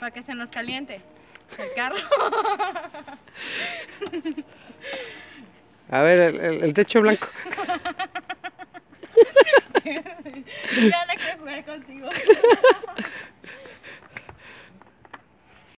Para que se nos caliente el carro. A ver, el, el techo blanco. ya no quiero jugar contigo.